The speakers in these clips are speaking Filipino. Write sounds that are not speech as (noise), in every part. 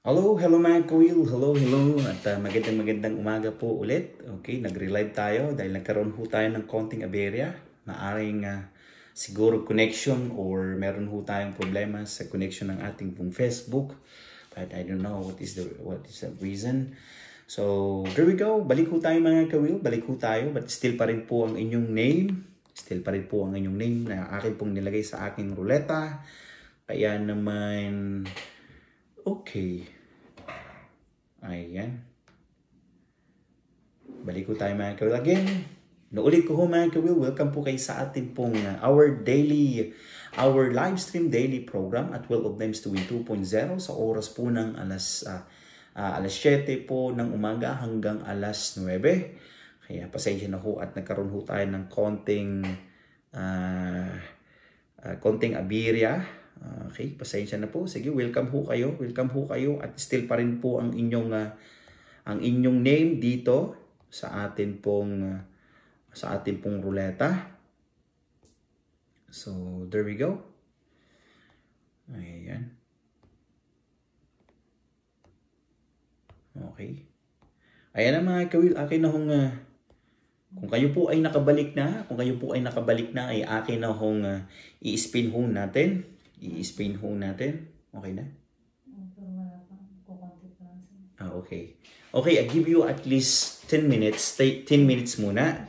Hello, hello mga kawil. Hello, hello. At uh, magandang magandang umaga po ulit. Okay, nagre-live tayo dahil nagkaroon ho tayo ng konting aberya. Maaring uh, siguro connection or meron ho tayong problema sa connection ng ating pong Facebook. But I don't know what is the what is the reason. So, there we go. Balik ho tayo mga kawil. Balik ho tayo. But still pa rin po ang inyong name. Still pa rin po ang inyong name na akin pong nilagay sa aking ruleta. Kaya naman, okay. Ayan. Balik ko tayo mga kawil again. Naulit ko ho mga kawil, welcome po kayo sa ating pong uh, our daily, our live stream daily program at Will of Names to Win 2.0 sa oras po ng alas, uh, uh, alas 7 po ng umaga hanggang alas 9. Kaya pasensya na ho at nagkaroon ho tayo ng konting uh, uh, konting abirya. Uh, okay, pasensya na po. Sige, welcome ho kayo. Welcome ho kayo at still pa rin po ang inyong uh, ang inyong name dito sa atin pong uh, sa atin pong ruleta. So, there we go. Ayan. Okay. Ayan na mga kawil, akin na hong uh, kung kayo po ay nakabalik na, kung kayo po ay nakabalik na, ay akin na hong uh, i-spin ho natin. I-spin ho natin. Okay na? Ah, okay. Okay, I give you at least 10 minutes. 10 minutes muna.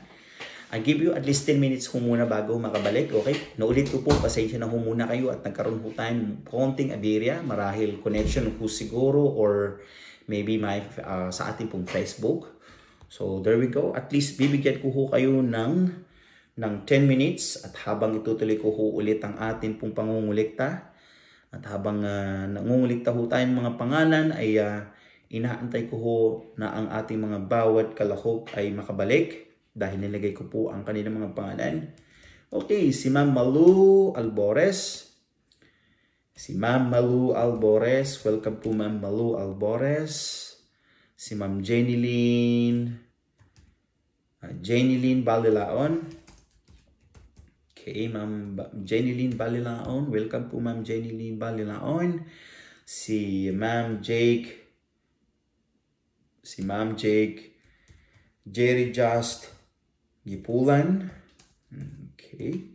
I give you at least 10 minutes ho muna bago makabalik. Okay? Naulit ko po, pasensya na ho muna kayo at nagkaroon ho tayo konting aberya. Marahil connection ho siguro or maybe my, uh, sa ating pong Facebook. So, there we go. At least bibigyan ko ho kayo ng, ng 10 minutes at habang itutuloy ko ho ulit ang ating pong pangungulikta at habang uh, nangungulikta ho tayo ng mga pangalan ay uh, inaantay ko ho na ang ating mga bawat kalahok ay makabalik dahil nilagay ko po ang kanilang mga pangalan. Okay, si Ma'am Malu Albores. Si Ma'am Malu Albores. Welcome po Ma'am Malu Albores. Si Ma'am Jenny Lynn. Uh, Jenny Lynn Balilaon. Okay, Ma'am Jenny Lynn Balilaon. Welcome po Ma'am Jenny Lynn Balilaon. Si Ma'am Jake. Si Ma'am Jake. Jerry Just. Gipulan. Okay.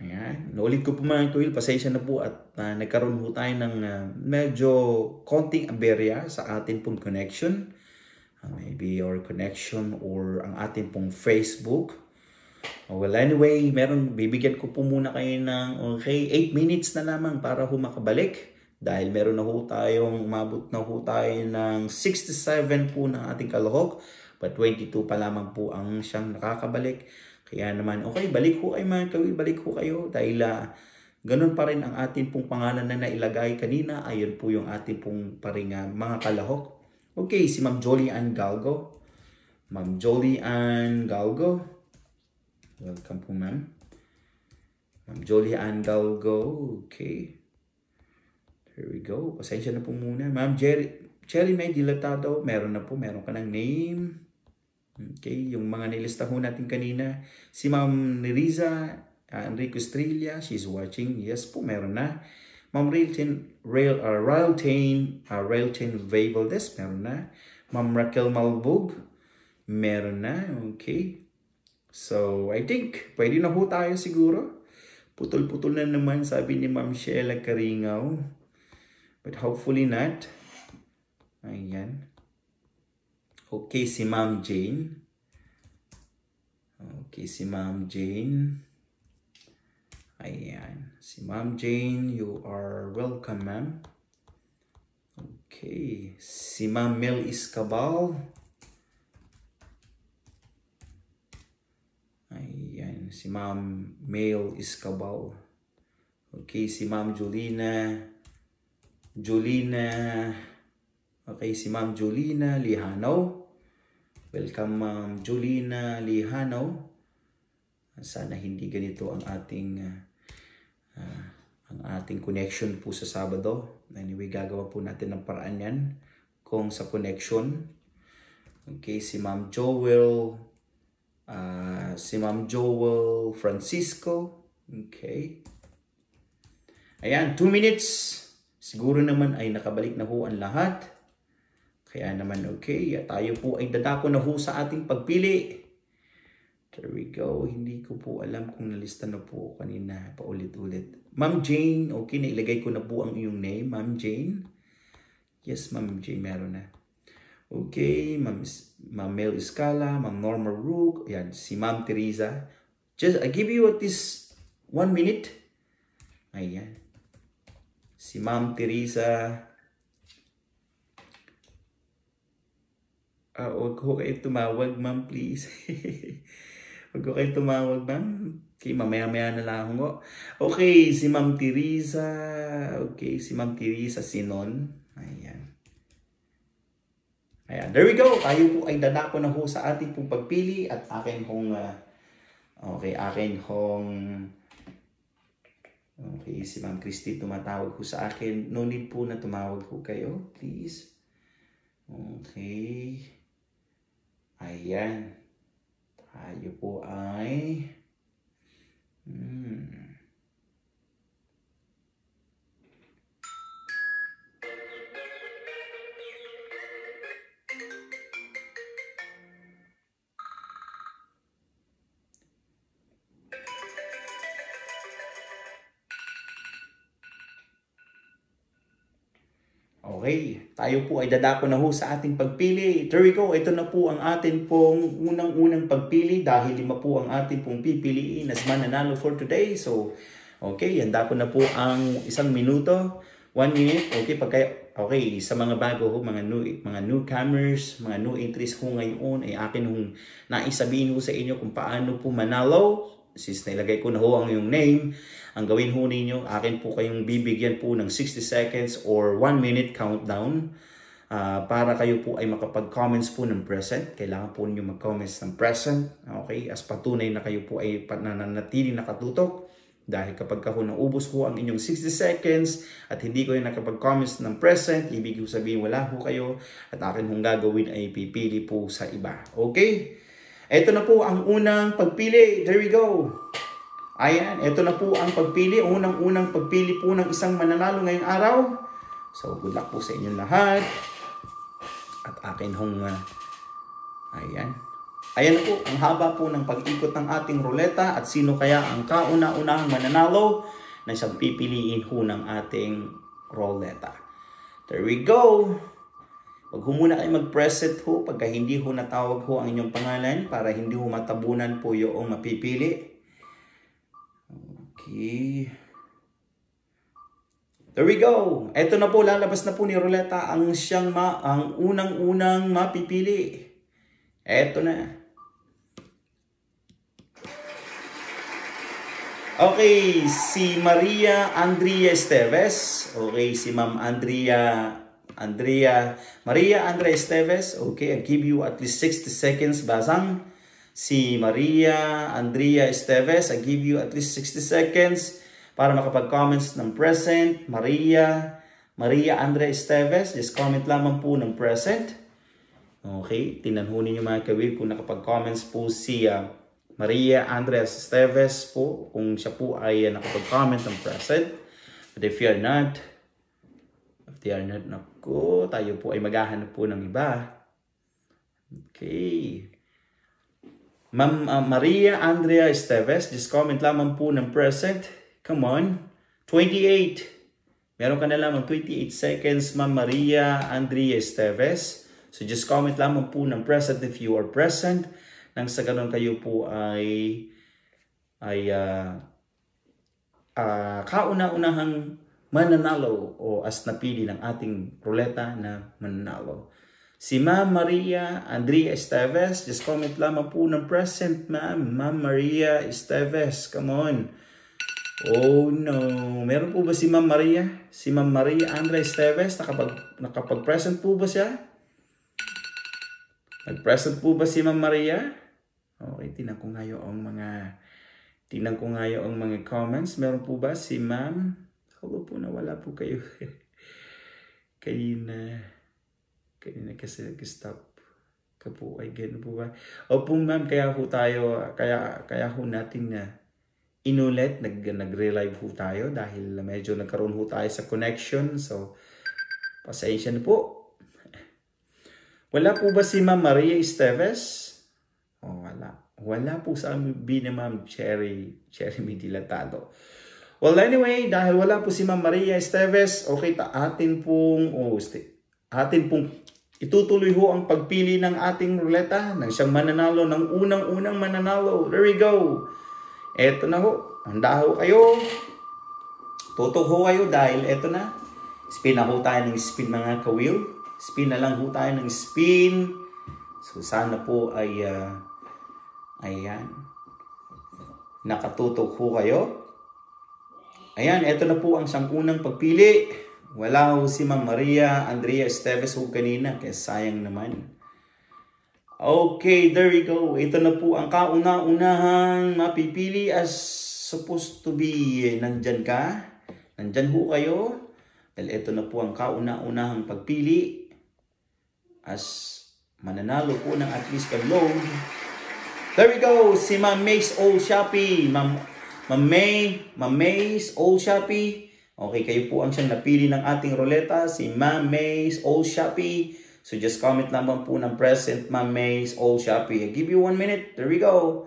Ayan. Naulit ko po mga kuwil, pasensya na po at uh, nagkaroon po tayo ng uh, medyo konting aberya sa atin pong connection. Uh, maybe your connection or ang atin pong Facebook. Uh, well, anyway, meron, bibigyan ko po muna kayo ng, okay, 8 minutes na lamang para ho makabalik. Dahil meron na ho tayong, umabot na ho tayo ng 67 po ng ating kalahok. But 22 pa lamang po ang siyang nakakabalik. Kaya naman, okay, balik ho kayo mga kawil, balik ho kayo. Dahil uh, ganun pa rin ang ating pong pangalan na nailagay kanina. Ayun po yung ating pong paring uh, mga kalahok. Okay, si Ma'am Jolie Ann Galgo. Ma'am Jolie Ann Galgo. Welcome po ma'am. Ma'am Jolie Ann Galgo. Okay. Here we go. Pasensya na po muna. Ma'am Jerry, Cherry May Dilatado, meron na po. Meron ka ng name. Okay, yung mga nilista ho natin kanina. Si Ma'am Riza uh, Enrico Estrella, she's watching. Yes po, meron na. Ma'am Railtain, Rail, uh, Railtain, uh, Railtain Valdez, meron na. Ma'am Raquel Malbog, meron na. Okay. So, I think, pwede na ho tayo siguro. Putol-putol na naman, sabi ni Ma'am Sheila Karingaw. But hopefully not. Ayan. Okay, si Ma'am Jane. Okay, si Ma'am Jane. Ayan. Si Ma'am Jane, you are welcome, ma'am. Okay. Si Ma'am Mel Iscabal. Ayan. Si Ma'am Mel Iscabal. Okay, si Ma'am Julina. Julina. Okay, si Ma'am Julina Lihanaw. Welcome Ma'am Julina Lihanaw. Sana hindi ganito ang ating uh, uh, ang ating connection po sa Sabado. Anyway, gagawa po natin ng paraan yan kung sa connection. Okay, si Ma'am Joel, uh, si Ma'am Joel Francisco. Okay. Ayan, 2 minutes. Siguro naman ay nakabalik na ho ang lahat. Kaya naman okay, tayo po ay dadako na ho sa ating pagpili. There we go. Hindi ko po alam kung nalista na po kanina paulit-ulit. Ma'am Jane, okay, nailagay ko na po ang iyong name. Ma'am Jane. Yes, Ma'am Jane, meron na. Okay, Ma'am, Ma'am Mel Escala, Ma'am Norma Rook, yan, si Ma'am Teresa. Just, I give you at least one minute. Ayan. Si Ma'am Teresa. Ah, huwag ko kayo tumawag, ma'am, please. (laughs) huwag ko kayo tumawag, ma'am. Okay, mamaya-maya na lang ako. Okay, si Ma'am Teresa. Okay, si Ma'am Teresa Sinon. Ayan. Ayan, there we go. Tayo po ay dadako na ho sa ating pong pagpili at akin hong, uh, okay, akin hong, okay, si Ma'am Christy tumatawag po sa akin. No need po na tumawag po kayo, please. Okay. Ayan. Tayo po ay... Hmm. Okay, tayo po ay dadako na ho sa ating pagpili. There we go, ito na po ang ating pong unang-unang pagpili dahil lima po ang ating pong pipiliin as mananalo for today. So, okay, handa ko na po ang isang minuto. One minute, okay, pagka, okay, sa mga bago ho, mga new, mga newcomers, mga new entries ho ngayon, ay akin hong naisabihin ho sa inyo kung paano po manalo. Since nilagay ko na ho ang yung name, ang gawin ho ninyo, akin po kayong bibigyan po ng 60 seconds or 1 minute countdown uh, para kayo po ay makapag-comments po ng present. Kailangan po ninyo mag-comments ng present. Okay? As patunay na kayo po ay nananatili nakatutok. Dahil kapag ka naubos ko ang inyong 60 seconds at hindi ko yung nakapag-comments ng present, ibig sabihin wala ho kayo at akin hong gagawin ay pipili po sa iba. Okay? Ito na po ang unang pagpili. There we go. Ayan, ito na po ang pagpili. Unang-unang pagpili po ng isang mananalo ngayong araw. So, good luck po sa inyong lahat. At akin hong, uh, ayan. Ayan po, ang haba po ng pag-ikot ng ating ruleta at sino kaya ang kauna-unahang mananalo na siyang pipiliin ho ng ating ruleta. There we go. Huwag ho muna kayo mag-preset ho pagka hindi ho natawag ho ang inyong pangalan para hindi ho matabunan po yung mapipili. Okay. There we go. Ito na po, lalabas na po ni Roleta ang siyang ma, ang unang-unang mapipili. Ito na. Okay, si Maria Andrea Esteves. Okay, si Ma'am Andrea Andrea Maria Andrea Esteves. Okay, I'll give you at least 60 seconds basang si Maria Andrea Esteves. I give you at least 60 seconds para makapag-comments ng present. Maria, Maria Andrea Esteves, just comment lamang po ng present. Okay, tingnan ho ninyo mga kawil kung nakapag-comments po si uh, Maria Andrea Esteves po, kung siya po ay uh, nakapag-comment ng present. But if you are not, they are not, naku, tayo po ay maghahanap po ng iba. Okay. Ma'am uh, Maria Andrea Esteves, just comment lamang po ng present. Come on. 28. Meron ka na lamang 28 seconds, Ma'am Maria Andrea Esteves. So just comment lamang po ng present if you are present. Nang sa ganun kayo po ay ay uh, uh, kauna-unahang mananalo o as napili ng ating ruleta na mananalo. Si Ma'am Maria Andrea Esteves, just comment lamang po ng present, Ma'am. Ma'am Maria Esteves, come on. Oh no. Meron po ba si Ma'am Maria? Si Ma'am Maria Andrea Esteves, nakapag, nakapag-present po ba siya? Nag-present po ba si Ma'am Maria? Okay, tinan ko nga yung mga tinan ko nga yung mga comments. Meron po ba si Ma'am? Hello po, nawala po kayo. (laughs) kayo na kanina kasi nag-stop ka po ay gano'n po ba? Opo ma'am, kaya ho tayo, kaya, kaya ho natin na inulit, nag, nagre-live ho tayo dahil medyo nagkaroon ho tayo sa connection. So, pasensya na po. (laughs) Wala po ba si Ma'am Maria Esteves? Oh, wala. Wala po sa amin ni Ma'am Cherry, Cherry Dilatado. Well, anyway, dahil wala po si Ma'am Maria Esteves, okay, ta atin pong, oh, atin pong itutuloy ho ang pagpili ng ating ruleta ng siyang mananalo ng unang-unang mananalo. There we go. Eto na ho. Handa ho kayo. Tutok ho kayo dahil eto na. Spin na ho tayo ng spin mga kawil. Spin na lang ho tayo ng spin. So sana po ay uh, ayan. Nakatutok ho kayo. Ayan, ito na po ang sangkunang pagpili. Wala ho si Ma'am Maria Andrea Esteves ho kanina, kaya sayang naman. Okay, there we go. Ito na po ang kauna-unahang mapipili as supposed to be nandyan ka. Nandyan ho kayo. Dahil ito na po ang kauna-unahang pagpili as mananalo po ng at least load. There we go. Si Ma'am Mace Old Shopee. Ma'am Ma'am May, Ma'am May's Old Shopee. Okay, kayo po ang siyang napili ng ating ruleta, si Ma'am May's Old Shopee. So just comment lamang po ng present Ma'am May's Old Shopee. I give you one minute. There we go.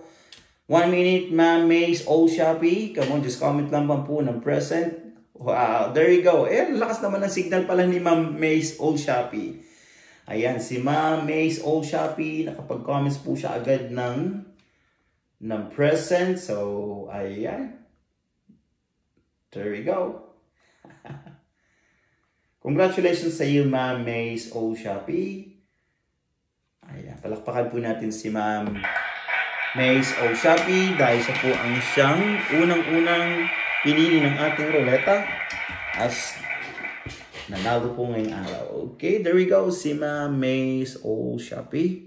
One minute, Ma'am May's Old Shopee. Come on, just comment lamang po ng present. Wow, there you go. Eh, lakas naman ng signal pala ni Ma'am May's Old Shopee. Ayan, si Ma'am May's Old Shopee. Nakapag-comments po siya agad ng ng present. So, ayan. There we go. (laughs) Congratulations sa iyo, Ma'am Mays O. Shopee. Ayan, palakpakan po natin si Ma'am Mays O. Shopee dahil siya po ang siyang unang-unang pinili ng ating ruleta as nanalo po ngayong araw. Okay, there we go, si Ma'am Mays O. Shopee.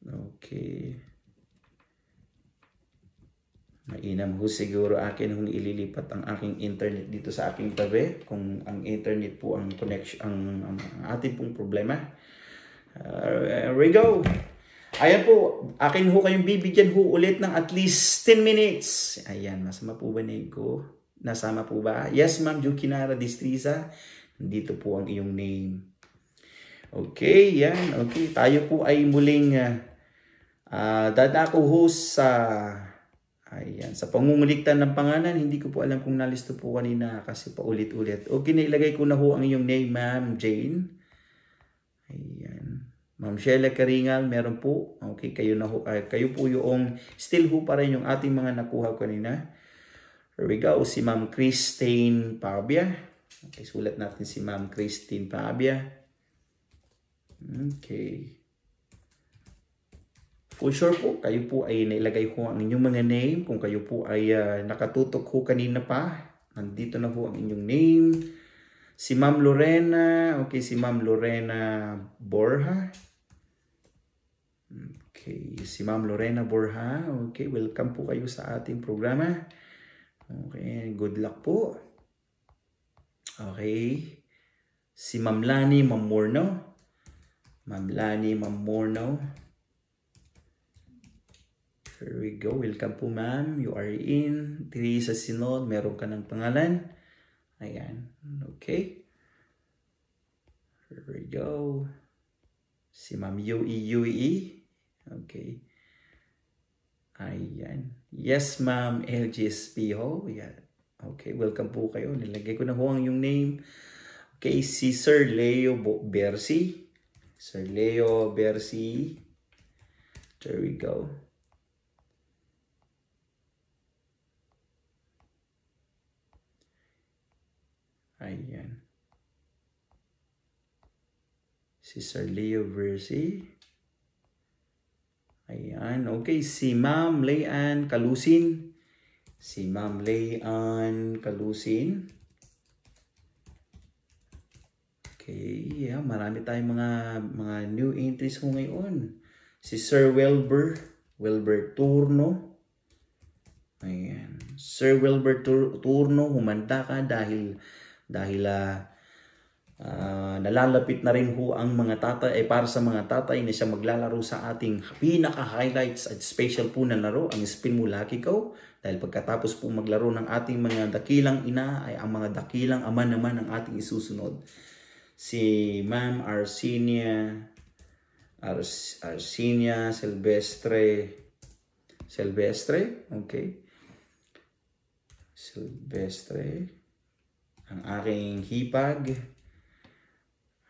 Okay. Mainam ho siguro akin kung ililipat ang aking internet dito sa aking tabi. Kung ang internet po ang connection, ang, ang, ang ating pong problema. Uh, we go. Ayan po, akin ho kayong bibigyan ho ulit ng at least 10 minutes. Ayan, masama po ba name ko? Nasama po ba? Yes, ma'am, Jukinara Distrisa. Dito po ang iyong name. Okay, yan. Okay, tayo po ay muling uh, Uh, dadako ho sa ayan, sa pangunguliktan ng pangalan. Hindi ko po alam kung nalisto po kanina kasi paulit-ulit. Okay, nailagay ko na ho ang iyong name, Ma'am Jane. Ayan. Ma'am Sheila Karingal, meron po. Okay, kayo na ho, uh, kayo po yung still ho pa rin yung ating mga nakuha kanina. Here we go, si Ma'am Christine Pabia. Okay, sulat natin si Ma'am Christine Pabia. Okay. For sure po, kayo po ay nailagay ko ang inyong mga name. Kung kayo po ay uh, nakatutok ko kanina pa, nandito na po ang inyong name. Si Ma'am Lorena, okay, si Ma'am Lorena Borja. Okay, si Ma'am Lorena Borja, okay, welcome po kayo sa ating programa. Okay, good luck po. Okay, si Ma'am Lani Mamorno. Ma'am Lani Mamorno. Here we go. Welcome po ma'am. You are in. Teresa Sinod. Meron ka ng pangalan. Ayan. Okay. Here we go. Si ma'am Yui Yui. Okay. Ayan. Yes ma'am LGSP ho. Ayan. Okay. Welcome po kayo. Nilagay ko na ho ang yung name. Okay. Si Sir Leo Bersi. Sir Leo Bersi. There we go. Ayan. Si Sir Leo Versi. Ayan. Okay, si Ma'am Layan Kalusin. Si Ma'am Layan Kalusin. Okay, yeah, marami tayong mga mga new entries ko ngayon. Si Sir Wilbur, Wilbur Turno. Ayan. Sir Wilbur Tur Turno, humanda ka dahil dahil uh, Ah, nalalapit na rin ho ang mga tatay ay para sa mga tatay na siya maglalaro sa ating pinaka-highlights at special po na laro, ang Spin Mo Lucky Ko. Dahil pagkatapos po maglaro ng ating mga dakilang ina ay ang mga dakilang ama naman ang ating isusunod. Si Ma'am Arsinia Ars Arsinia Silvestre Silvestre, okay. Silvestre ang aking hipag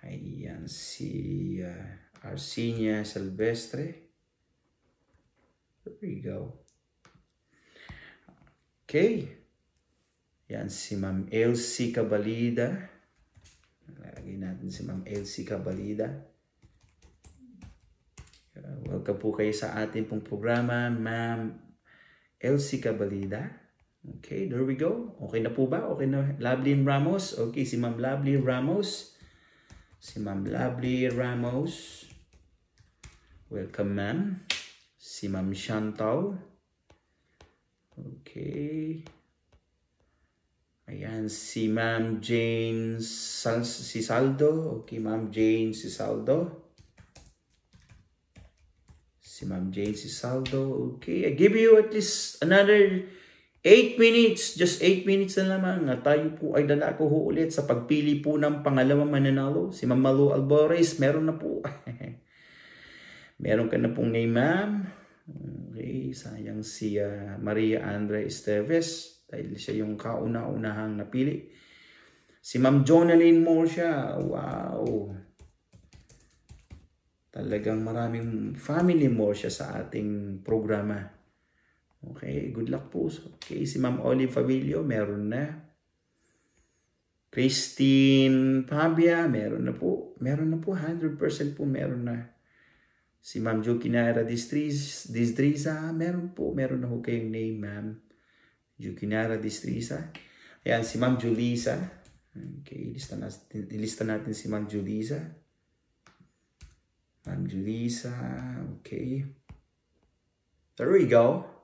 Ayan, si uh, Arsinia Silvestre. There we go. Okay. Yan, si Ma'am Elsie Cabalida. Lagay natin si Ma'am Elsie Cabalida. Welcome po kayo sa ating pong programa, Ma'am Elsie Cabalida. Okay, there we go. Okay na po ba? Okay na. Lovelyn Ramos. Okay, si Ma'am Lovely Ramos si Ma'am Lovely Ramos. Welcome, ma'am. Si Ma'am Chantal. Okay. Ayan, si Ma'am Jane Sal. Okay, Ma'am Jane si. Si Ma'am Jane si. Okay, I give you at least another 8 minutes, just 8 minutes na lamang na tayo po ay dadako ho ulit sa pagpili po ng pangalawang mananalo. Si Ma'am Malu Alvarez, meron na po. (laughs) meron ka na pong name, ma'am. Okay, sayang si uh, Maria Andre Esteves dahil siya yung kauna-unahang napili. Si Ma'am Jonalyn Moore. Wow. Talagang maraming family more sa ating programa. Okay, good luck po. Okay, si Ma'am Olive Fabio, meron na. Christine Fabia, meron na po. Meron na po, 100% po meron na. Si Ma'am Jukinara Distriz, Distriza, meron po. Meron na po kayong name, Ma'am. Jukinara Distriza. Ayan, si Ma'am Julisa. Okay, ilista natin, ilista natin si Ma'am Julisa. Ma'am Julisa, okay. There we go.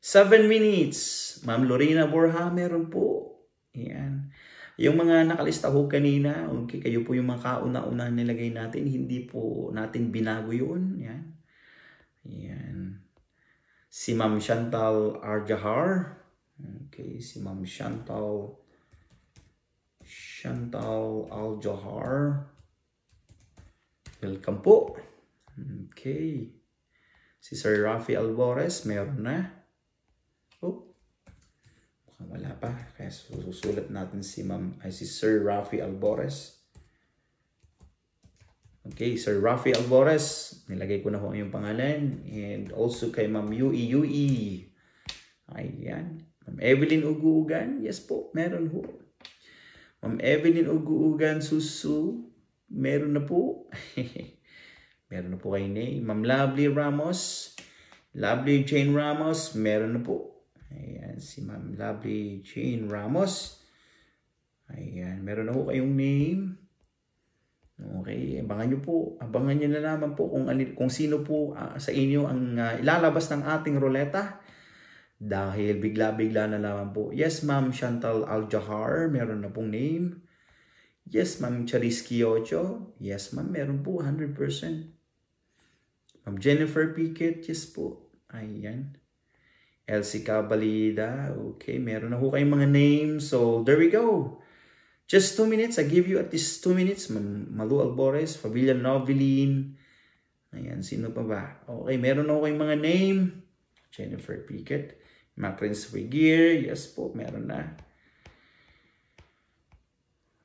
7 minutes. Ma'am Lorena Borja, meron po. Yan. Yung mga nakalista ho kanina, okay, kayo po yung mga kauna-una nilagay natin, hindi po natin binago yun. Yan. Yan. Si Ma'am Chantal Arjahar. Okay, si Ma'am Chantal Chantal Aljahar. Welcome po. Okay. Si Sir Rafi Alvarez, meron na. Oh, mukhang wala pa. Kaya susulat natin si Ma'am, ay si Sir Rafi Albores. Okay, Sir Rafi Albores. Nilagay ko na ho yung pangalan. And also kay Ma'am Yui Yui. Ayan. Ma'am Evelyn Uguugan. Yes po, meron ho. Ma'am Evelyn Uguugan Susu. Meron na po. (laughs) meron na po kay name. Ma'am Lovely Ramos. Lovely Jane Ramos. Meron na po. Ayan, si Ma'am Lovely Jane Ramos. Ayan, meron ako kayong name. Okay, abangan nyo po. Abangan nyo na naman po kung, kung sino po uh, sa inyo ang uh, ilalabas ng ating ruleta. Dahil bigla-bigla na naman po. Yes, Ma'am Chantal Aljahar, meron na pong name. Yes, Ma'am Charis Kiocho. Yes, Ma'am, meron po, 100%. Ma'am Jennifer Piquet, yes po. Ayan. Elsie Cabalida. Okay, meron na ho kayong mga names. So, there we go. Just two minutes. I give you at least two minutes. Malu Albores, Favilla Novelin. Ayan, sino pa ba? Okay, meron na ho kayong mga name. Jennifer Piquet. Macrins Regier. Yes po, meron na.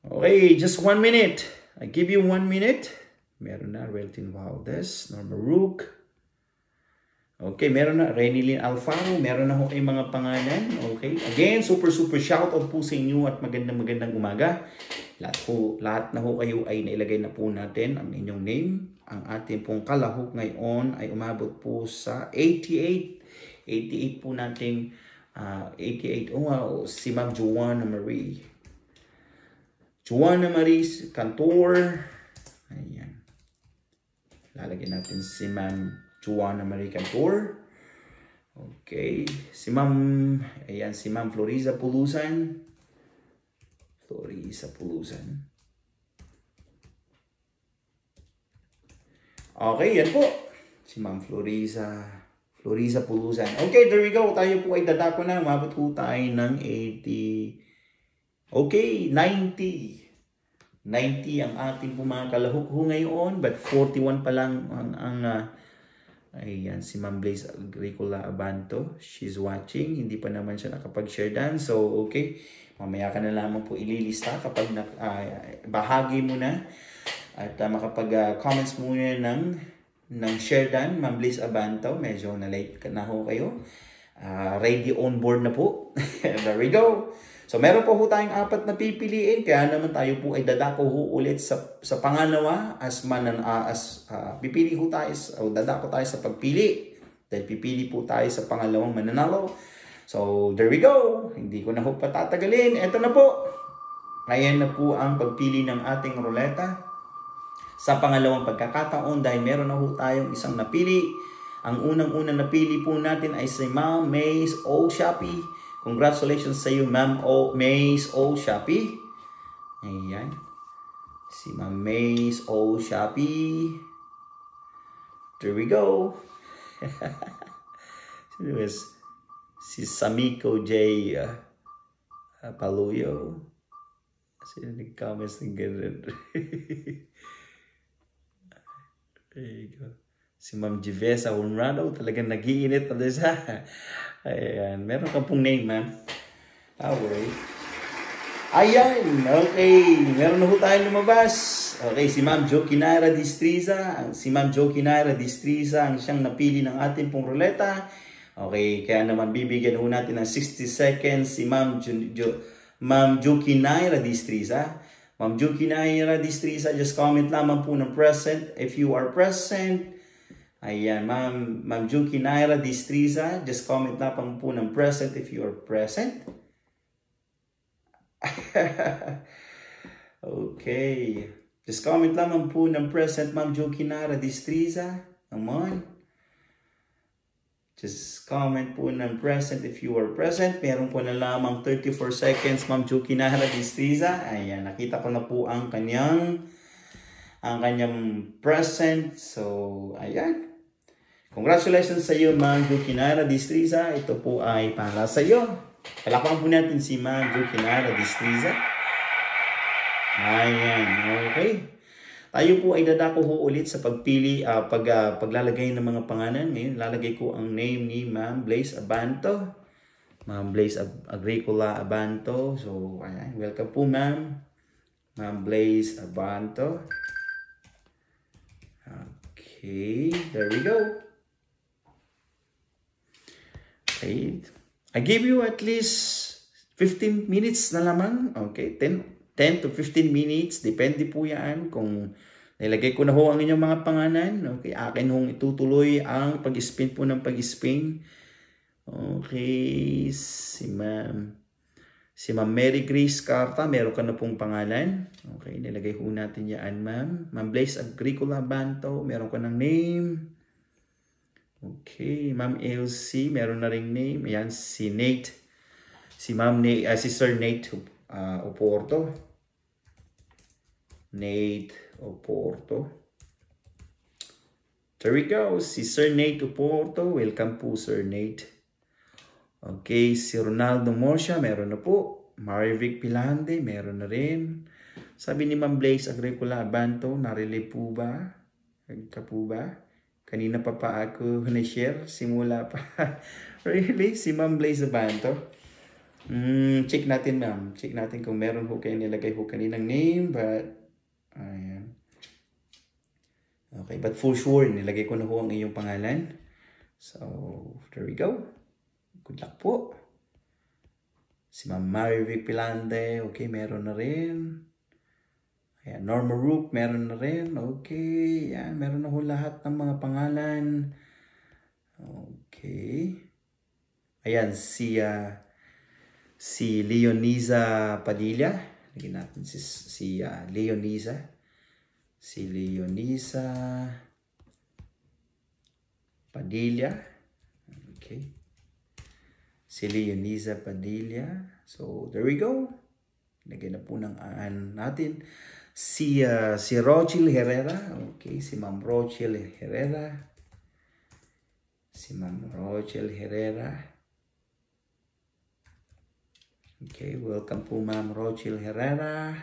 Okay, just one minute. I give you one minute. Meron na. Reltin Valdez. Norma Rook. Okay, meron na. Renilyn Alfaro, meron na ho kayong mga pangalan. Okay. Again, super super shout out po sa inyo at magandang magandang umaga. Lahat, po, lahat na ho kayo ay nailagay na po natin ang inyong name. Ang ating pong kalahok ngayon ay umabot po sa 88. 88 po natin. Uh, 88. Oh, wow. Si Ma'am Joanna Marie. Joanna Marie Cantor. Ayan. Lalagyan natin si Ma'am Chuan American Tour. Okay. Si Ma'am, ayan, si Ma'am Floriza Pulusan. Floriza Pulusan. Okay, yan po. Si Ma'am Floriza. Floriza Pulusan. Okay, there we go. Tayo po ay dadako na. Umabot po tayo ng 80. Okay, 90. 90 ang ating po mga kalahok ngayon. But 41 pa lang ang, ang uh, Ayan, si Ma'am Blaze Agricola Abanto. She's watching. Hindi pa naman siya nakapag-share dan. So, okay. Mamaya ka na lamang po ililista kapag na, uh, bahagi mo na at uh, makapag-comments uh, muna ng, ng share dan, Ma'am Blaze Abanto. Medyo na-late na ho kayo. Uh, ready on board na po. (laughs) There we go. So meron po ho tayong apat na pipiliin kaya naman tayo po ay dadako ho ulit sa sa pangalawa as manan uh, as uh, pipili ho tayo o dadako tayo sa pagpili. Dahil pipili po tayo sa pangalawang mananalo. So there we go. Hindi ko na ho patatagalin. Ito na po. Ngayon na po ang pagpili ng ating ruleta. Sa pangalawang pagkakataon dahil meron na ho tayong isang napili. Ang unang-unang napili po natin ay si Ma'am Maze O. Shopee Congratulations sa iyo, Ma'am O. Maze O. Shopee. Ayan. Si Ma'am Maze O. Shopee. There we go. (laughs) was si Samiko J. Uh, Paluyo. Sino nag-comments ng ganun? (laughs) There you go. Si Ma'am Jivesa Honrado, talagang nag-iinit na siya. Ayan, meron ka pong name, ma'am. Worry. Ayan, okay. Meron na po tayong lumabas. Okay, si Ma'am Jo Kinara Distriza. Si Ma'am Jo Kinara Distriza ang siyang napili ng ating pong ruleta. Okay, kaya naman bibigyan po natin ng 60 seconds si Ma'am Jo, jo, Ma'am Jo Kinara Distriza. Ma'am Jo Kinara Distriza, just comment lamang po ng present if you are present. Ayan, Ma'am Ma'am Juki Naira Distriza, just comment na pang po ng present if you are present. (laughs) okay. Just comment lamang po ng present Ma'am Juki Naira Distriza. Come on. Just comment po ng present if you are present. Meron po na lamang 34 seconds Ma'am Juki Naira Distriza. Ayan, nakita ko na po ang kanyang ang kanyang present. So, ayan. Congratulations sa iyo, Ma'am Jukinara Distriza. Ito po ay para sa iyo. Palakpakan po natin si Ma'am Jukinara Distriza. Ayan, okay. Tayo po ay dadako ho ulit sa pagpili, uh, pag, uh, paglalagay ng mga pangalan. Ngayon, lalagay ko ang name ni Ma'am Blaze Abanto. Ma'am Blaze Ag Agricola Abanto. So, ayan, welcome po Ma'am. Ma'am Blaze Abanto. Okay, there we go. Okay. I give you at least 15 minutes na lamang. Okay, 10, 10 to 15 minutes. Depende po yan kung nilagay ko na ho ang inyong mga pangalan. Okay, akin hong itutuloy ang pag-spin po ng pag-spin. Okay, si ma'am. Si ma'am Mary Grace Carta, meron ka na pong pangalan. Okay, nilagay ho natin yan ma'am. Ma'am Blaze Agricola Banto, meron ka ng name. Okay, Ma'am Elsie, meron na ring name. Ayan, si Nate. Si Ma'am Nate, uh, si Sir Nate uh, Oporto. Nate Oporto. There we go. Si Sir Nate Oporto. Welcome po, Sir Nate. Okay, si Ronaldo Morsia, meron na po. Marivic Pilande, meron na rin. Sabi ni Ma'am Blaze Agricola Abanto, narili po ba? Ka po ba? Kanina pa pa ako na-share, simula pa. (laughs) really? Si Ma'am Blaze Abanto? Mm, check natin ma'am. Check natin kung meron ho kayo nilagay ho kaninang name, but, ayan. Okay, but for sure, nilagay ko na ho ang iyong pangalan. So, there we go. Good luck po. Si Ma'am Mary Vic Pilande, okay, meron na rin. Ayan, Norma Rook, meron na rin. Okay, yan, meron na ho lahat ng mga pangalan. Okay. Ayan, si, uh, si Leoniza Padilla. Lagyan natin si, si uh, Leoniza. Si Leoniza Padilla. Okay. Si Leoniza Padilla. So, there we go. Lagyan na po ng aan natin. Si, uh, si Rochil Herrera. Okay, si Ma'am Rochil Herrera. Si Ma'am Rochil Herrera. Okay, welcome po Ma'am Rochil Herrera.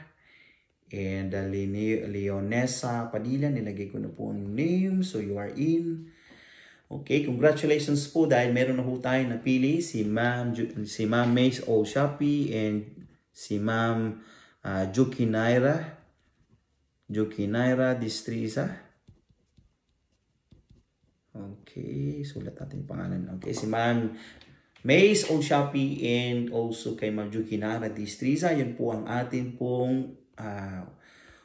And uh, Leonesa Padilla, nilagay ko na po ang name. So you are in. Okay, congratulations po dahil meron na po tayo napili si Ma'am si Ma'am Mace O. Shopee and si Ma'am uh, Juki Naira. Jukinaira Distrisa. Okay, sulat natin yung pangalan. Okay, si Ma'am Mace on Shopee and also kay Ma'am Jukinaira Distrisa. Yan po ang atin pong uh,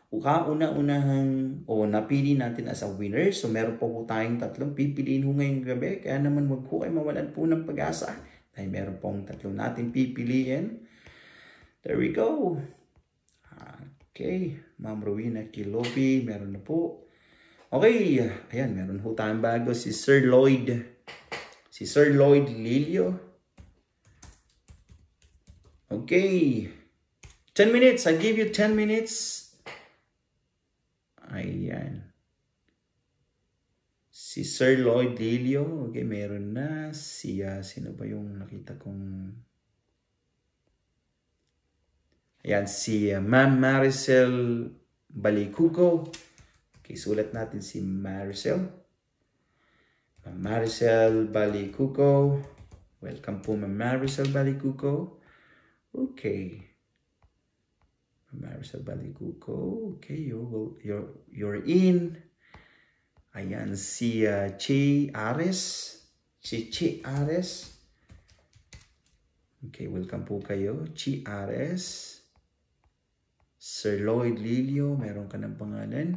kauna-unahang o napili natin as a winner. So meron po po tayong tatlong pipiliin ho ngayong gabi. Kaya naman wag po kayo mawalan po ng pag-asa. Dahil meron pong tatlong natin pipiliin. There we go. Okay, Ma'am Rowena Kilopi, meron na po. Okay, ayan, meron po tayong bago si Sir Lloyd. Si Sir Lloyd Lilio. Okay. 10 minutes. I give you 10 minutes. Ayan. Si Sir Lloyd Lilio. Okay, meron na. Siya, sino ba yung nakita kong Ayan, si uh, Ma'am Maricel Balikuko. Okay, sulat natin si Maricel. Ma'am Maricel Balikuko. Welcome po, Ma'am Maricel Balikuko. Okay. Maricel Balikuko. Okay, you will, you're, you're in. Ayan, si uh, Chi Ares. Si Chi Ares. Okay, welcome po kayo. Chi Ares. Sir Lloyd Lilio, meron ka ng pangalan.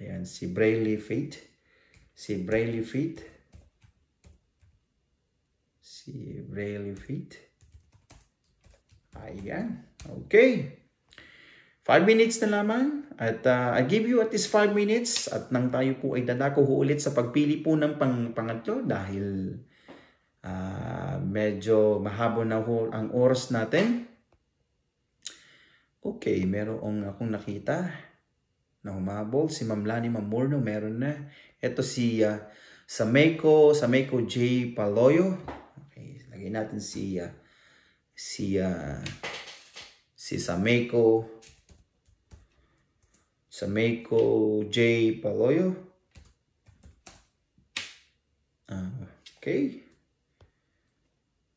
Ayan, si Brayley Fate. Si Brayley Fate. Si Brayley Fate. Ayan. Okay. 5 minutes na lamang. At uh, I give you at least 5 minutes. At nang tayo po ay dadako ulit sa pagpili po ng pang pangatlo dahil uh, medyo mahabo na ho ang oras natin. Okay, meron akong nakita na humabol. Si Ma'am Lani Mamorno, meron na. Ito si uh, Sameco, Sameco J. Paloyo. Okay, lagay natin si uh, si uh, si Sameco Sameco J. Paloyo. Uh, okay.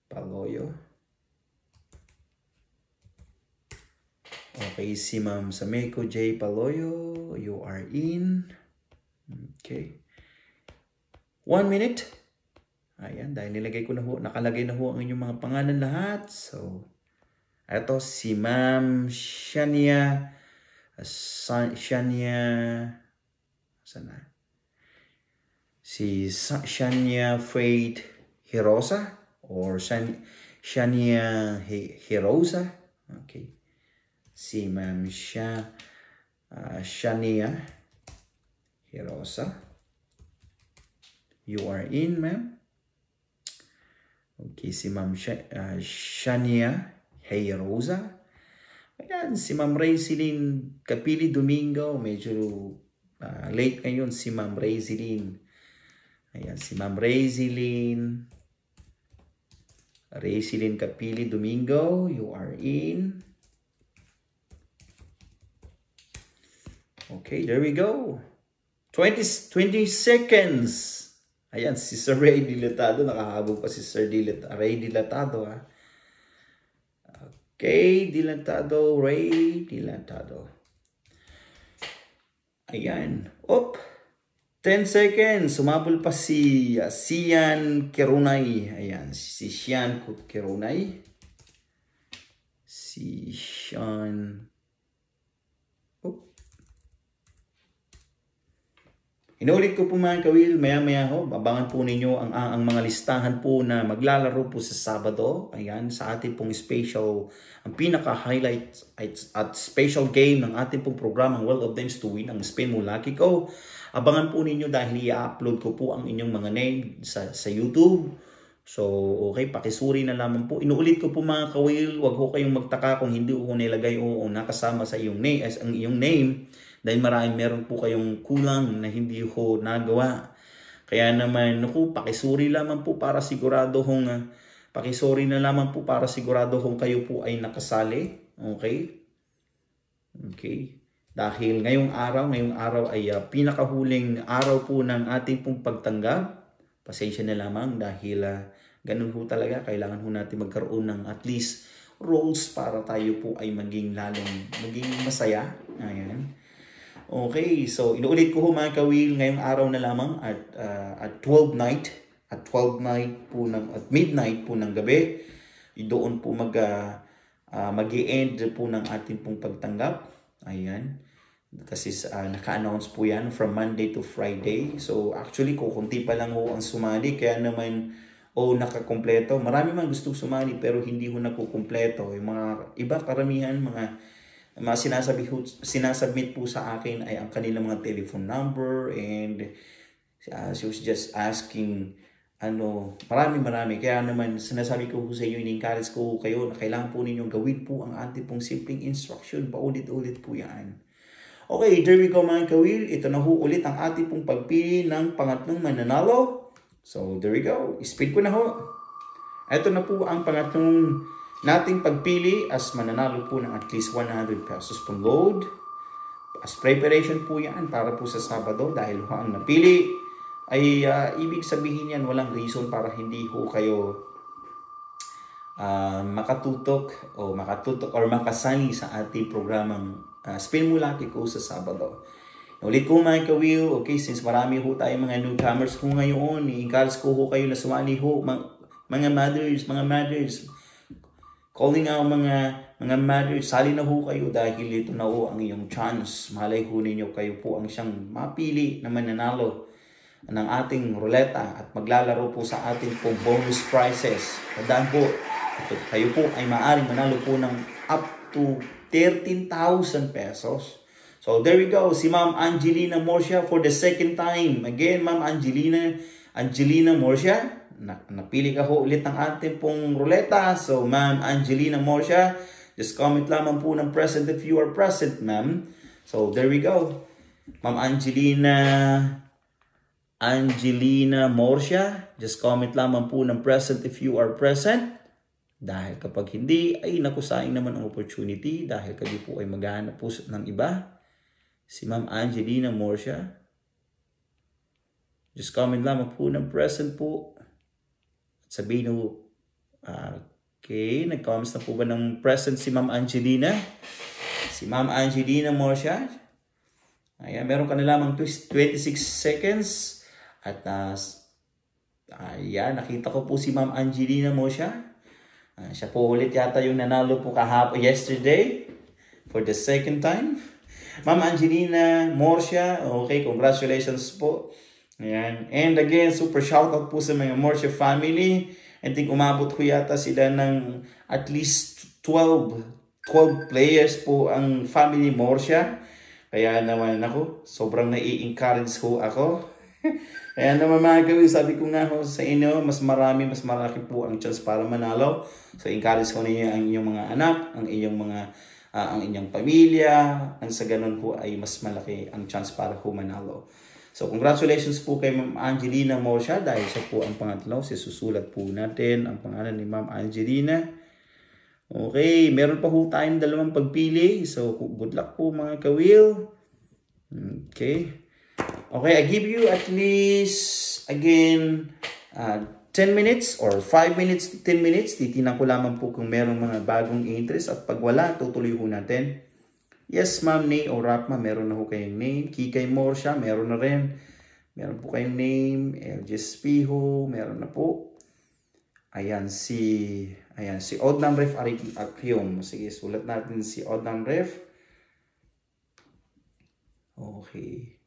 Paloyo. Okay, si Ma'am Sameko J. Paloyo, you are in. Okay. One minute. Ayan, dahil nilagay ko na ho, nakalagay na ho ang inyong mga pangalan lahat. So, ito si Ma'am Shania, Shania, sana? Si Shania Faith Hirosa or Shania Hirosa. Okay si Ma'am uh, Shania Hirosa. You are in, ma'am. Okay, si Ma'am Sha, uh, Shania Hirosa. Ayan, si Ma'am Rayceline Kapili Domingo. Medyo uh, late ngayon si Ma'am Rayceline. Ayan, si Ma'am Rayceline. Rayceline Kapili Domingo, you are in. Okay, there we go. 20, 20 seconds. Ayan, si Sir Ray Dilatado. Nakahabog pa si Sir Dilat Ray Dilatado. Ha? Okay, Dilatado, Ray Dilatado. Ayan. Op. 10 seconds. Sumabol pa si uh, Sian Kerunay. Ayan, si Sian Kerunay. Si Sian Inulit ko po mga kawil, maya-maya ho, abangan po ninyo ang, ang mga listahan po na maglalaro po sa Sabado. Ayan, sa ating pong special, ang pinaka-highlight at special game ng ating pong programa, World of Dames to Win, ang Spin Mo Lucky Ko. Abangan po ninyo dahil i-upload ko po ang inyong mga name sa, sa YouTube. So, okay, pakisuri na lamang po. Inuulit ko po mga kawil, wag ho kayong magtaka kung hindi ko nilagay o, o nakasama sa iyong name, as ang iyong name, dahil maraming meron po kayong kulang na hindi ho nagawa. Kaya naman, naku, pakisuri lamang po para sigurado hong, uh, pakisuri na lamang po para sigurado hong kayo po ay nakasali. Okay? Okay. Dahil ngayong araw, ngayong araw ay uh, pinakahuling araw po ng ating pong pagtanggap. Pasensya na lamang dahil uh, ganun po talaga. Kailangan po natin magkaroon ng at least roles para tayo po ay maging lalong maging masaya. Ayan. Okay, so inuulit ko po mga kawil ngayong araw na lamang at, uh, at 12 night. At 12 night po ng, at midnight po ng gabi. Doon po mag, uh, uh, mag end po ng ating pong pagtanggap. Ayan. Kasi uh, naka-announce po yan from Monday to Friday. So actually, kukunti pa lang ho ang sumali. Kaya naman, o oh, nakakompleto. Marami man gusto sumali pero hindi ho nakukumpleto. Yung mga iba karamihan, mga mga sinasabi sinasubmit po sa akin ay ang kanilang mga telephone number and uh, she was just asking ano, marami marami. Kaya naman sinasabi ko po sa inyo, in-encourage ko kayo na kailangan po ninyong gawin po ang ating pong simpleng instruction. Paulit-ulit po yan. Okay, there we go mga kawil. Ito na ho ulit ang ating pong pagpili ng pangatlong mananalo. So, there we go. Speed ko na ho. Ito na po ang pangatlong nating pagpili as mananalo po ng at least 100 pesos per load. As preparation po yan para po sa Sabado dahil ho ang napili ay uh, ibig sabihin yan walang reason para hindi ho kayo uh, makatutok o makatutok or makasali sa ating programang uh, spin mo laki ko sa Sabado. Ulit ko mga kawil, okay, since marami ho tayo mga newcomers ko ngayon, i-encourage ko ho kayo na sumali ho, mga mothers, mga mothers, calling out mga mga mothers, sali na ho kayo dahil ito na ho ang iyong chance. Malay ho ninyo kayo po ang siyang mapili na mananalo ng ating ruleta at maglalaro po sa ating po bonus prizes. Tandaan po, ito, kayo po ay maaaring manalo po ng up to 13,000 pesos. So there we go, si Ma'am Angelina Morsia for the second time. Again, Ma'am Angelina, Angelina Morsia, na, napili ka ho ulit ng ating pong ruleta. So Ma'am Angelina Morsia, just comment lamang po ng present if you are present, ma'am. So there we go. Ma'am Angelina Angelina Morsia, just comment lamang po ng present if you are present. Dahil kapag hindi, ay nakusayang naman ang opportunity dahil kayo po ay maghahanap po ng iba. Si Ma'am Angelina Morsia. Just comment lamang po ng present po. Sabihin mo, uh, okay, nag-comments na po ba ng present si Ma'am Angelina? Si Ma'am Angelina Morsia. Ayan, meron ka na lamang 26 seconds. At uh, ayan, nakita ko po si Ma'am Angelina Morsia. Uh, siya po ulit yata yung nanalo po kahapon yesterday for the second time. Ma'am Angelina Morsia, okay, congratulations po. Ayan. And again, super shoutout po sa mga Morsia family. I think umabot ko yata sila ng at least 12 12 players po ang family Morsia. Kaya naman ako, sobrang nai-encourage ko ako. (laughs) Kaya naman mga gawin, sabi ko nga ho sa inyo, mas marami, mas malaki po ang chance para manalo. So encourage ko ninyo ang inyong mga anak, ang inyong mga uh, ang inyong pamilya, ang sa ganun po ay mas malaki ang chance para ho manalo. So congratulations po kay Ma'am Angelina Morsha dahil siya po ang pangatlo. Sisusulat po natin ang pangalan ni Ma'am Angelina. Okay, meron pa po tayong dalawang pagpili. So good luck po mga kawil. Okay. Okay, I give you at least, again, uh, 10 minutes or 5 minutes to 10 minutes. Titinan ko lamang po kung merong mga bagong interest at pag wala, tutuloy ho natin. Yes, ma'am, Nay o Rapma, meron na ho kayong name. Kikay Morsha, meron na rin. Meron po kayong name. LG Spiho, meron na po. Ayan, si, ayan, si Odnam Ref Akyom. Sige, sulat natin si Odnam Ref. Okay.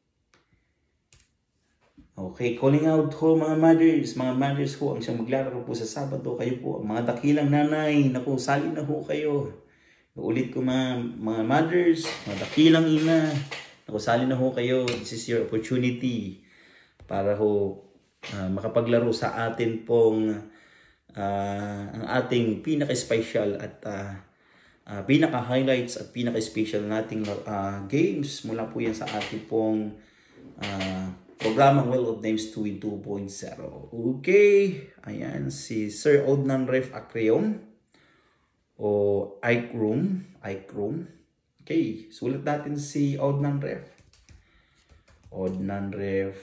Okay, calling out ho mga mothers, mga mothers ho, ang siyang maglalaro po sa Sabado, kayo po, mga dakilang nanay, naku, sali na ho kayo. Ulit ko mga, mga mothers, mga dakilang ina, naku, sali na ho kayo, this is your opportunity para ho uh, makapaglaro sa atin pong uh, ang ating pinaka-special at uh, uh, pinaka-highlights at pinaka-special nating uh, games mula po yan sa ating pong uh, programang Well of Names 2 in 2.0. Okay, ayan si Sir Odnan Ref Acreon o Ike Room, Ike Room. Okay, sulat natin si Odnan Ref. Odnan Ref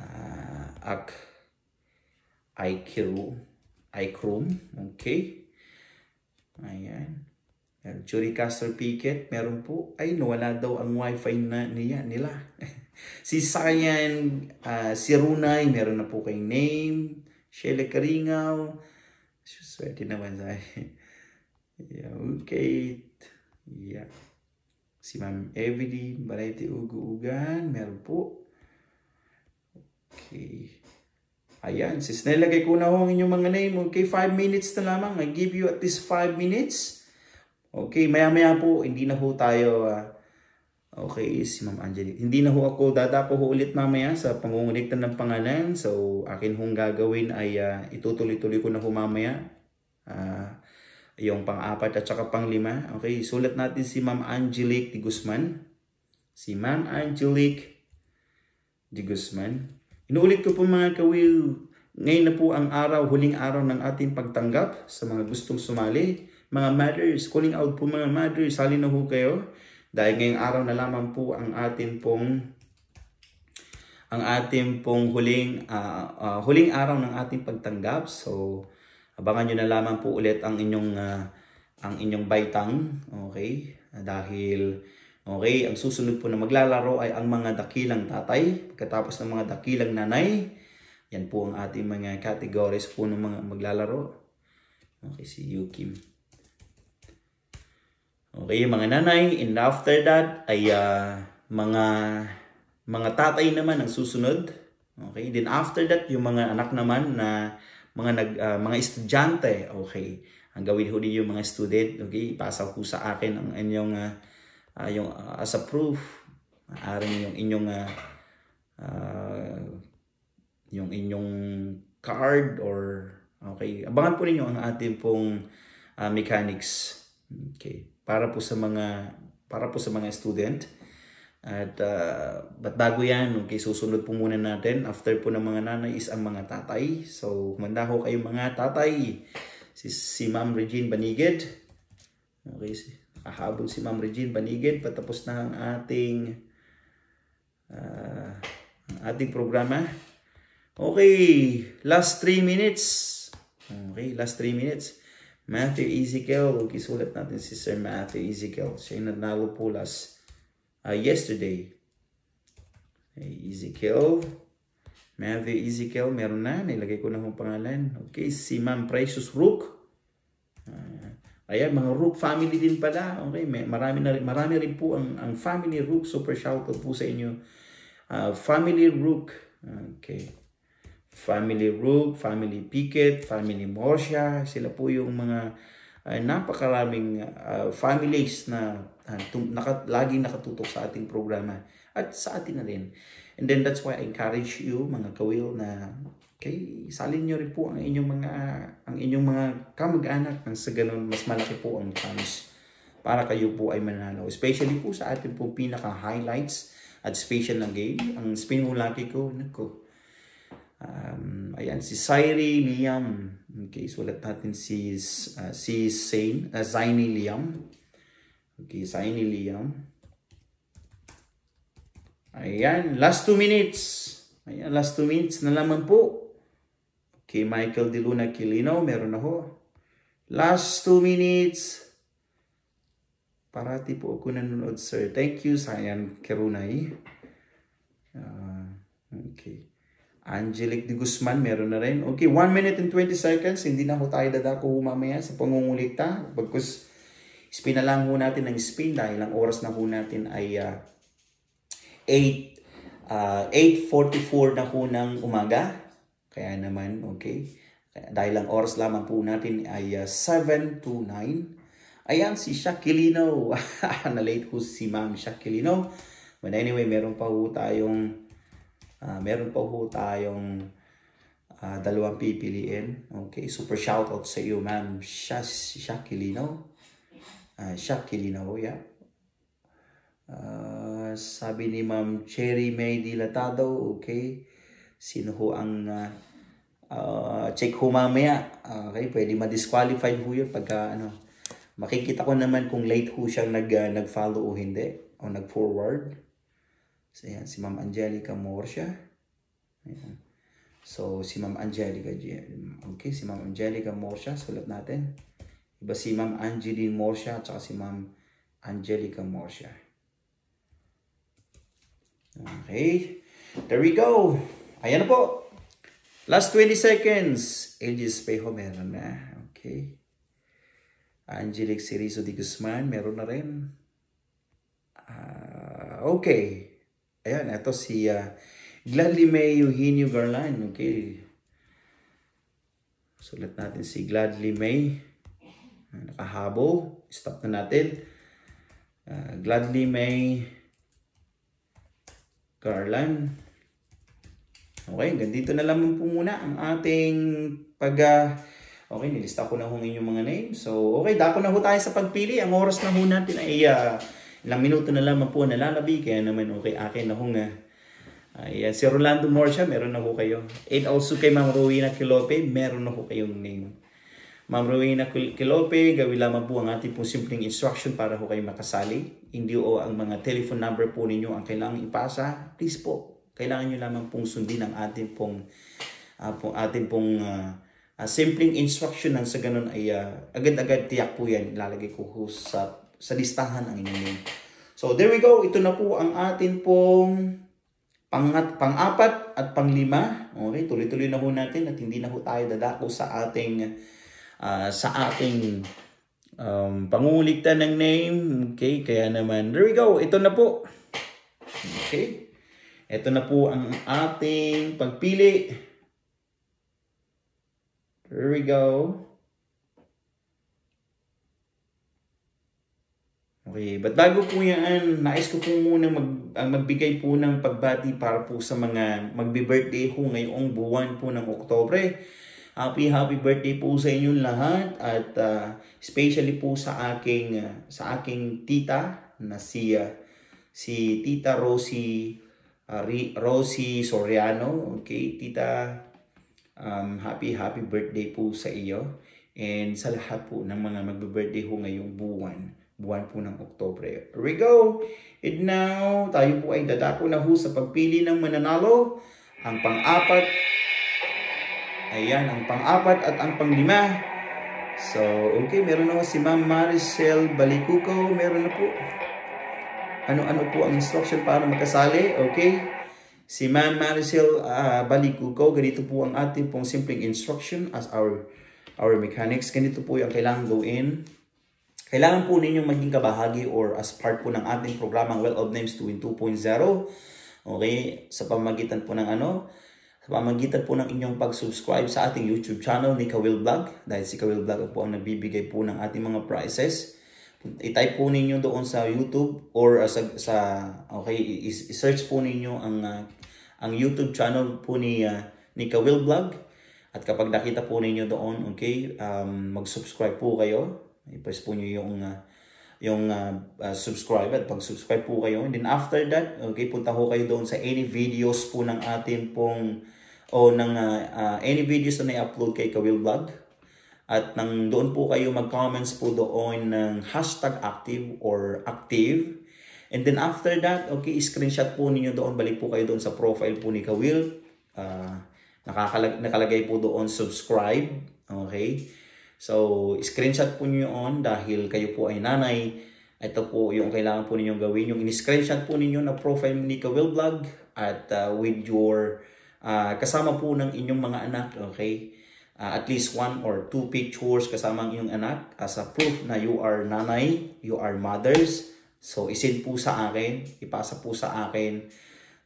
uh, Ak Ike Room, Ike Room. Okay. Ayan. Jury Castle Picket, meron po. Ay, nawala daw ang wifi na niya, nila. (laughs) si Sayan, uh, si Runay, meron na po kayong name. Shelley Karingaw. Swerte naman sa (laughs) yeah, okay. Yeah. Si Ma'am Evelyn, Variety Ugu-Ugan, meron po. Okay. Ayan, sis, nilagay ko na ho ang inyong mga name. Okay, 5 minutes na lamang. I give you at least 5 minutes. Okay, maya-maya po, hindi na ho tayo, uh, okay, si Ma'am Angelique. Hindi na ho ako dadapo ho ulit mamaya sa pangunguniktan ng pangalan. So, akin hong gagawin ay uh, itutuloy-tuloy ko na ho mamaya. Uh, yung pang-apat at saka pang-lima. Okay, sulat natin si Ma'am Angelique Di Guzman. Si Ma'am Angelique Di Guzman. Inuulit ko po mga kawil, ngayon na po ang araw, huling araw ng ating pagtanggap sa mga gustong sumali. Mga mothers, calling out po mga mothers, sali na ho kayo. Dahil ngayong araw na lamang po ang atin pong ang ating pong huling uh, uh, huling araw ng ating pagtanggap. So abangan niyo na lamang po ulit ang inyong uh, ang inyong baitang, okay? Dahil okay, ang susunod po na maglalaro ay ang mga dakilang tatay, pagkatapos ng mga dakilang nanay. Yan po ang ating mga categories po ng mga maglalaro. Okay, si Yukim. Okay, mga nanay, and after that ay uh, mga mga tatay naman ang susunod. Okay, then after that yung mga anak naman na mga nag uh, mga estudyante, okay. Ang gawin ho yung mga student, okay, ipasa ko sa akin ang inyong uh, uh, yung uh, as a proof, maaring yung inyong uh, uh, yung inyong card or okay, abangan po ninyo ang ating pong uh, mechanics. Okay para po sa mga para po sa mga student. At uh, but bago yan, okay, susunod po muna natin. After po ng mga nanay is ang mga tatay. So, kumanda ho kayo mga tatay. Si, si Ma'am Regine Banigid. Okay, si, kahabol si Ma'am Regine Banigid. Patapos na ang ating uh, ang ating programa. Okay, last 3 minutes. Okay, last 3 minutes. Matthew Ezekiel, okay, sulat natin si Sir Matthew Ezekiel. Siya yung nanalo po last uh, yesterday. Okay, Ezekiel. Matthew Ezekiel, meron na. Nilagay ko na kong pangalan. Okay, si Ma'am Precious Rook. Uh, ayan, mga Rook family din pala. Okay, may, marami, na, marami rin po ang, ang family Rook. Super shoutout po sa inyo. Uh, family Rook. Okay. Family Rook, Family Picket, Family Morsha, sila po yung mga uh, napakaraming uh, families na uh, naka, laging nakatutok sa ating programa at sa atin na rin. And then that's why I encourage you mga kawil na kay salin nyo rin po ang inyong mga ang inyong mga kamag-anak nang sa ganun mas malaki po ang chance para kayo po ay manalo. Especially po sa ating po pinaka highlights at special na game. Ang spin mo lucky ko, nako, Um, ayan, si Sairi Liam. Okay, sulat natin si, uh, si Sain, uh, Zaini Liam. Okay, Zaini Liam. Ayan, last 2 minutes. Ayan, last 2 minutes na naman po. Okay, Michael De Luna Quilino, meron na ho. Last 2 minutes. Parati po ako nanonood, sir. Thank you, Sayan Kerunay. Uh, okay. Angelic de Guzman, meron na rin. Okay, 1 minute and 20 seconds. Hindi na ho tayo dadako mamaya sa pangungulikta. Bagkus, spin na lang ho natin ng spin dahil ang oras na ho natin ay uh, 8, uh, 8.44 na ho ng umaga. Kaya naman, okay. Dahil ang oras lamang po natin ay uh, 7 to 9. Ayan, si Shakilino. (laughs) Na-late ho si Ma'am Shakilino. But anyway, meron pa ho tayong Uh, meron pa ho tayong Uh, dalawang pipiliin. Okay, super shoutout sa iyo, ma'am Shakilino. Uh, Shakilino, yeah. Uh, sabi ni Ma'am Cherry May Dilatado, okay. Sino ho ang uh, uh, check ho mamaya. Okay, pwede ma-disqualified ho yun pagka ano. Makikita ko naman kung late ho siyang nag, uh, nag-follow o hindi. O nag-forward. So yan, si Ma'am Angelica Morsia. Ayan. So, si Ma'am Angelica, okay, si Ma'am Angelica Morsha, sulat natin. Iba si Ma'am Angeline Morsha, at saka si Ma'am Angelica Morsha. Okay, there we go. Ayan po. Last 20 seconds. Aegis Pejo, meron na. Okay. Angelic Cerizo de Guzman, meron na rin. Uh, okay. Ayan, ito si... Uh, Gladly May Eugenio Garland. Okay. Sulat natin si Gladly May. Nakahabo. Stop na natin. Uh, Gladly May Garland. Okay, ganito na lang po muna ang ating pag... Uh, okay, nilista ko na hong inyong mga names. So, okay, dako na ho tayo sa pagpili. Ang oras na ho natin ay uh, ilang minuto na lamang po nalalabi. Kaya naman okay, akin na hong uh, Ayan, si Rolando Morsha, meron na ho kayo. And also kay Ma'am Rowena Kilope, meron na ho kayong name. Ma'am Rowena Kilope, gawin lamang po ang ating pong simpleng instruction para ho kayo makasali. Hindi o ang mga telephone number po ninyo ang kailangan ipasa. Please po, kailangan nyo lamang pong sundin ang ating pong, uh, pong ating pong uh, uh, simpleng instruction nang sa ganun ay uh, agad-agad tiyak po yan. Ilalagay ko ho sa, sa listahan ang inyong name. So there we go. Ito na po ang ating pong Pangat, pang-apat at pang-lima, okay, tuloy-tuloy na ho natin at hindi na ho tayo dadako sa ating uh, sa ating um, panguliktan ng name. Okay, kaya naman, there we go. Ito na po. Okay. Ito na po ang ating pagpili. There we go. Okay, but bago po yan, nais ko po muna mag, ang magbigay po ng pagbati para po sa mga magbi-birthday ho ngayong buwan po ng Oktobre. Happy happy birthday po sa inyong lahat at uh, especially po sa aking sa aking tita na si uh, si Tita Rosie uh, Rosie Soriano. Okay, tita um, happy happy birthday po sa iyo and sa lahat po ng mga magbi-birthday ho ngayong buwan buwan po ng Oktobre. Here we go! And now, tayo po ay dadako na ho sa pagpili ng mananalo. Ang pang-apat, ayan, ang pang-apat at ang pang-lima. So, okay, meron na si Ma'am Maricel Balikuko. Meron na po. Ano-ano po ang instruction para makasali. Okay. Si Ma'am Maricel uh, Balikuko, ganito po ang ating pong simpleng instruction as our our mechanics. Ganito po yung kailangan gawin. Kailangan po ninyong maging kabahagi or as part po ng ating programang Well of Names 2 in 2.0. Okay, sa pamagitan po ng ano, sa pamagitan po ng inyong pag-subscribe sa ating YouTube channel ni Kawil Vlog dahil si Kawil Vlog po ang nagbibigay po ng ating mga prizes. I-type po ninyo doon sa YouTube or sa, sa okay, i-search po ninyo ang uh, ang YouTube channel po ni uh, ni Kawil Vlog. At kapag nakita po ninyo doon, okay, um, mag-subscribe po kayo i-press po nyo yung uh, yung uh, uh, subscribe at pag-subscribe po kayo. And then after that, okay, punta ho kayo doon sa any videos po ng atin pong o ng uh, uh, any videos na na-upload kay Kawil Vlog. At nang doon po kayo mag-comments po doon ng hashtag active or active. And then after that, okay, screenshot po ninyo doon. Balik po kayo doon sa profile po ni Kawil. Uh, nakakalag nakalagay po doon subscribe. Okay. So, screenshot po niyo on dahil kayo po ay nanay. Ito po yung kailangan po ninyong gawin. Yung in-screenshot po ninyo na profile ni Will Vlog at uh, with your uh, kasama po ng inyong mga anak. Okay? Uh, at least one or two pictures kasama ang inyong anak as a proof na you are nanay, you are mothers. So, isend po sa akin, ipasa po sa akin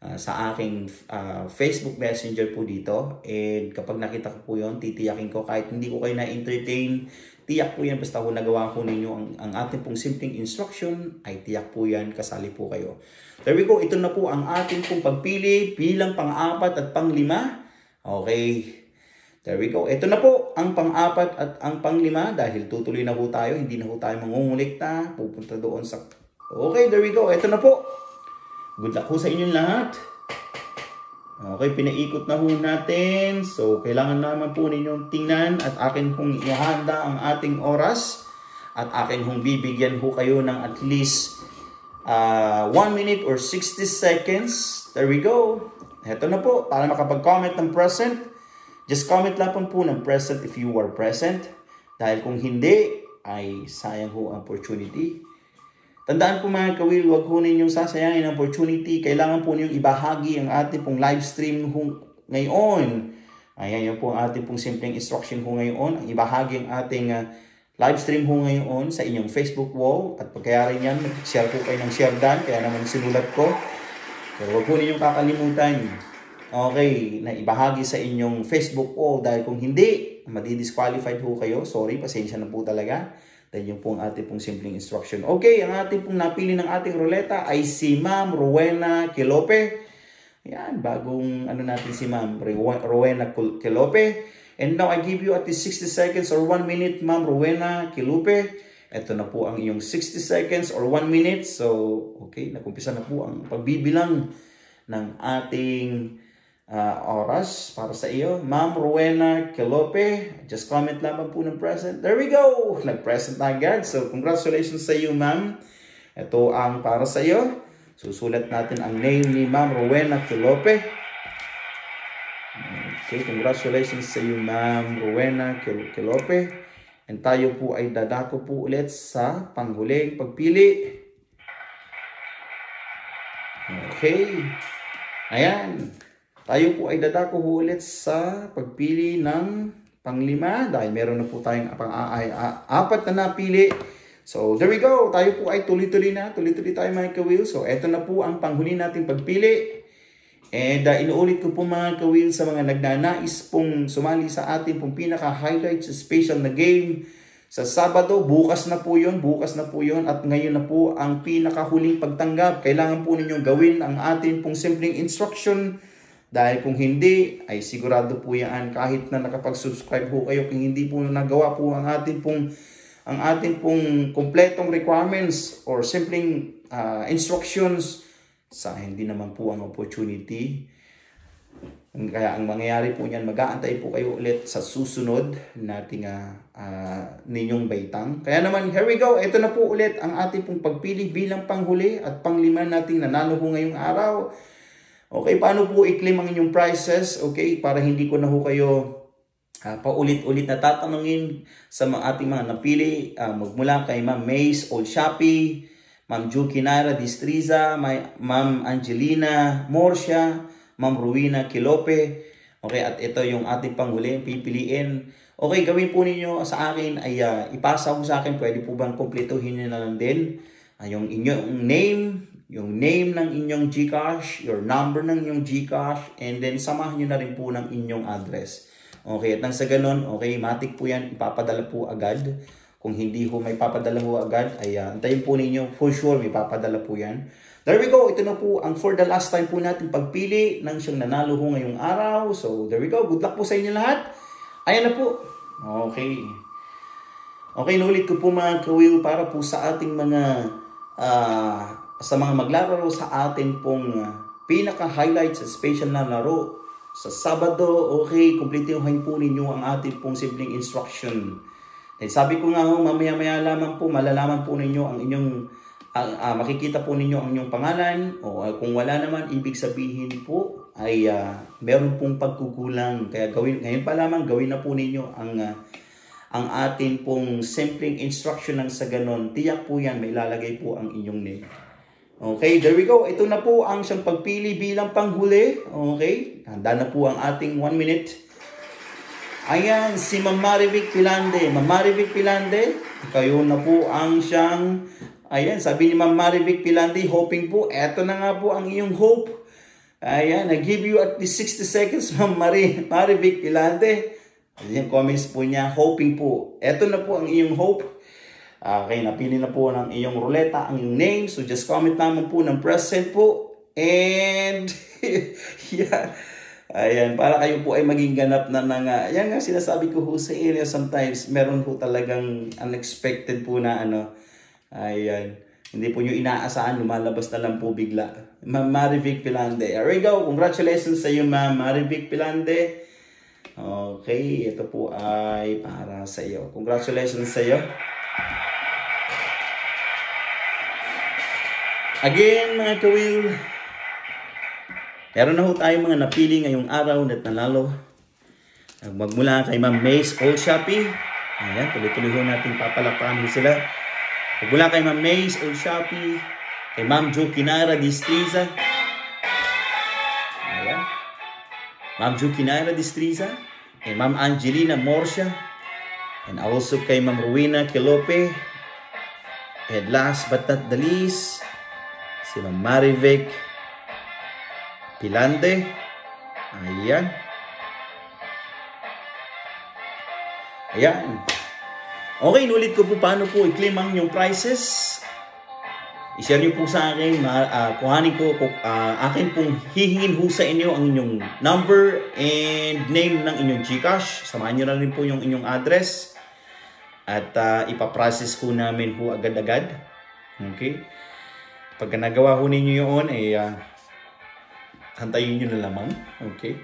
uh, sa aking uh, Facebook Messenger po dito. And kapag nakita ko po yon titiyakin ko kahit hindi ko kayo na-entertain, tiyak po yan basta kung nagawa ko ninyo ang, ang ating pong simpleng instruction, ay tiyak po yan, kasali po kayo. There we go, ito na po ang ating pong pagpili bilang pang-apat at pang-lima. Okay. There we go. Ito na po ang pang-apat at ang pang-lima dahil tutuloy na po tayo. Hindi na po tayo mangungulikta. Pupunta doon sa... Okay, there we go. Ito na po. Good luck po sa inyong lahat. Okay, pinaikot na po natin. So, kailangan naman po ninyong tingnan at akin pong ihanda ang ating oras. At akin pong bibigyan po kayo ng at least uh, 1 minute or 60 seconds. There we go. Ito na po, para makapag-comment ng present. Just comment lang po ng present if you are present. Dahil kung hindi, ay sayang ho ang opportunity. Tandaan po mga kawil, huwag ho ninyong sasayangin ang opportunity. Kailangan po ninyong ibahagi ang ating pong live stream ngayon. Ayan, yun po ang ating pong simpleng instruction ho ngayon. Ibahagi ang ating uh, live stream ho ngayon sa inyong Facebook wall. At pagkayari niyan, share po kayo ng share dan. Kaya naman sinulat ko. Pero huwag po ninyong kakalimutan okay, na ibahagi sa inyong Facebook wall dahil kung hindi, madi-disqualified ho kayo. Sorry, pasensya na po talaga. Dahil yung pong ating pong simpleng instruction. Okay, ang ating pong napili ng ating ruleta ay si Ma'am Rowena Kilope. Yan, bagong ano natin si Ma'am Rowena Kilope. And now I give you at least 60 seconds or 1 minute, Ma'am Rowena Kilope. Ito na po ang iyong 60 seconds or 1 minute. So, okay, nakumpisa na po ang pagbibilang ng ating uh, oras para sa iyo. Ma'am Rowena Kelope, just comment lamang po ng present. There we go! Nag-present na agad. So, congratulations sa iyo, ma'am. Ito ang para sa iyo. Susulat natin ang name ni Ma'am Rowena Kelope. Okay, congratulations sa iyo, Ma'am Rowena Kelope. And tayo po ay dadako po ulit sa panghuling pagpili. Okay. Ayan. Tayo po ay dadako ulit sa pagpili ng panglima dahil meron na po tayong pang apat na napili. So, there we go. Tayo po ay tuloy-tuloy na. Tuloy-tuloy tayo mga kawil. So, eto na po ang panghuli nating pagpili. And uh, inuulit ko po mga kawil sa mga nagnanais pong sumali sa ating pong pinaka-highlight sa special na game. Sa Sabado, bukas na po yun, bukas na po yun, at ngayon na po ang pinakahuling pagtanggap. Kailangan po ninyong gawin ang ating pong simpleng instruction dahil kung hindi, ay sigurado po yan kahit na nakapag-subscribe po kayo, kung hindi po nagawa po ang ating pong ang ating pong kompletong requirements or simpleng uh, instructions sa hindi naman po ang opportunity. Kaya ang mangyayari po niyan, mag-aantay po kayo ulit sa susunod nating uh, uh, ninyong baitang. Kaya naman, here we go. Ito na po ulit ang ating pong pagpili bilang panghuli at panglima nating nanalo po ngayong araw. Okay, paano po i-claim ang inyong prices? Okay, para hindi ko na ho kayo uh, paulit-ulit na tatanungin sa mga ating mga napili. Uh, magmula kay Ma'am Mace Old Shopee, Ma'am Juki Naira Distriza, Ma'am Angelina Morsia, Ma'am Ruina Kilope. Okay, at ito yung ating panghuli, pipiliin. Okay, gawin po ninyo sa akin ay uh, ipasa ko sa akin. Pwede po bang kumpletuhin nyo na lang din uh, yung inyong name, yung name ng inyong GCash, your number ng inyong GCash, and then samahan nyo na rin po ng inyong address. Okay, at nang sa ganun, okay, matik po yan, ipapadala po agad. Kung hindi ho may papadala ho agad, ay uh, antayin po ninyo, for sure may papadala po yan. There we go, ito na po ang for the last time po natin pagpili ng siyang nanalo ho ngayong araw. So, there we go, good luck po sa inyo lahat. Ayan na po. Okay. Okay, nulit ko po mga kawil para po sa ating mga uh, sa mga maglalaro sa atin pong uh, pinaka-highlight sa special na laro. Sa Sabado, okay, kumpletuhin po ninyo ang ating pong simpleng instruction. Eh, sabi ko nga ho, mamaya-maya lamang po, malalaman po ninyo ang inyong, uh, uh, makikita po ninyo ang inyong pangalan, o uh, kung wala naman, ibig sabihin po, ay uh, meron pong pagkukulang. Kaya gawin, ngayon pa lamang, gawin na po ninyo ang uh, ang ating pong simpleng instruction ng sa ganon. Tiyak po yan, may lalagay po ang inyong name. Okay, there we go. Ito na po ang siyang pagpili bilang panghuli. Okay, handa na po ang ating 1 minute. Ayan, si Ma'am Marivic Pilande. Ma'am Marivic Pilande, kayo na po ang siyang, ayan, sabi ni Ma'am Marivic Pilande, hoping po, eto na nga po ang iyong hope. Ayan, I give you at least 60 seconds, (laughs) Ma'am Mari, Marivic Pilande. Ayan, comments po niya, hoping po. Eto na po ang iyong hope. Okay, napili na po ng iyong ruleta ang iyong name. So just comment naman po ng present po. And (laughs) yeah, Ayan, para kayo po ay maging ganap na na nga. Yan nga sinasabi ko ho sa area sometimes, meron ho talagang unexpected po na ano. Ayan. Hindi po nyo inaasahan, lumalabas na lang po bigla. Ma'am Marivic Pilande. There we go. Congratulations sa iyo, Ma'am Marivic Pilande. Okay, ito po ay para sa iyo. Congratulations sa iyo. Again, mga kawil, Meron na ho tayo mga napili ngayong araw na nanalo. Magmula kay Ma'am Mace Old Shopee. Ayan, tuloy-tuloy ho natin papalakpakan sila. Magmula kay Ma'am Mace Old Shopee. Kay Ma'am Jo Kinara Distriza. Ayan. Ma'am Jo Kinara Distriza. Kay Ma'am Angelina Morsia. And also kay Ma'am Rowena Kilope. And last but not the least, si Ma'am Marivic Pilande. Ayan. Ayan. Okay, nulit ko po paano po i-claim ang inyong prices. I-share nyo po sa akin, uh, kuhanin ko, uh, akin pong hihingin ho sa inyo ang inyong number and name ng inyong Gcash. Samahan nyo na rin po yung inyong address. At uh, ipaprocess ko namin po agad-agad. Okay? Pag nagawa ko ninyo yun, eh, uh, Hantayin nyo na lamang. Okay?